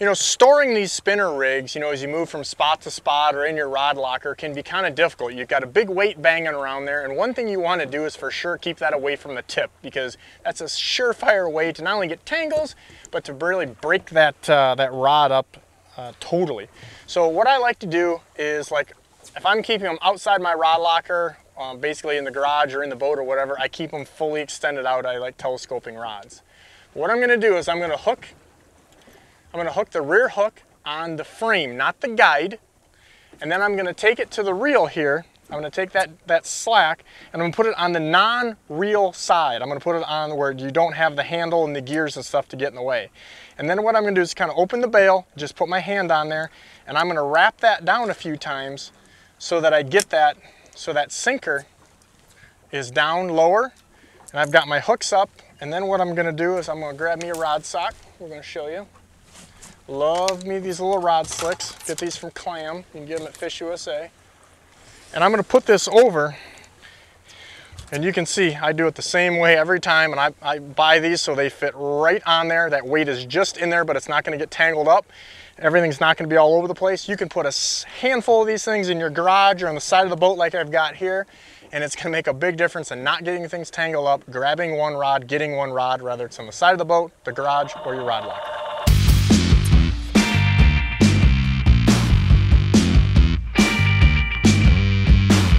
You know, storing these spinner rigs, you know, as you move from spot to spot or in your rod locker can be kind of difficult. You've got a big weight banging around there, and one thing you want to do is for sure keep that away from the tip because that's a surefire way to not only get tangles, but to really break that, uh, that rod up uh, totally. So what I like to do is like, if I'm keeping them outside my rod locker, um, basically in the garage or in the boat or whatever, I keep them fully extended out. I like telescoping rods. What I'm gonna do is I'm gonna hook I'm gonna hook the rear hook on the frame, not the guide. And then I'm gonna take it to the reel here. I'm gonna take that, that slack and I'm gonna put it on the non-reel side. I'm gonna put it on where you don't have the handle and the gears and stuff to get in the way. And then what I'm gonna do is kind of open the bail, just put my hand on there, and I'm gonna wrap that down a few times so that I get that, so that sinker is down lower and I've got my hooks up. And then what I'm gonna do is I'm gonna grab me a rod sock. We're gonna show you. Love me these little rod slicks. Get these from Clam. You can get them at Fish USA. And I'm gonna put this over and you can see I do it the same way every time and I, I buy these so they fit right on there. That weight is just in there but it's not gonna get tangled up. Everything's not gonna be all over the place. You can put a handful of these things in your garage or on the side of the boat like I've got here and it's gonna make a big difference in not getting things tangled up, grabbing one rod, getting one rod, whether it's on the side of the boat, the garage, or your rod locker.